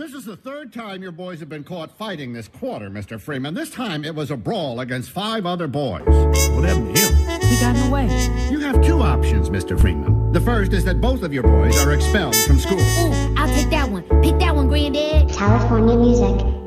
This is the third time your boys have been caught fighting this quarter, Mr. Freeman. This time it was a brawl against five other boys. What happened to him? He got in the way. You have two options, Mr. Freeman. The first is that both of your boys are expelled from school. Ooh, I'll take that one. Pick that one, Granddad. Talifornia music.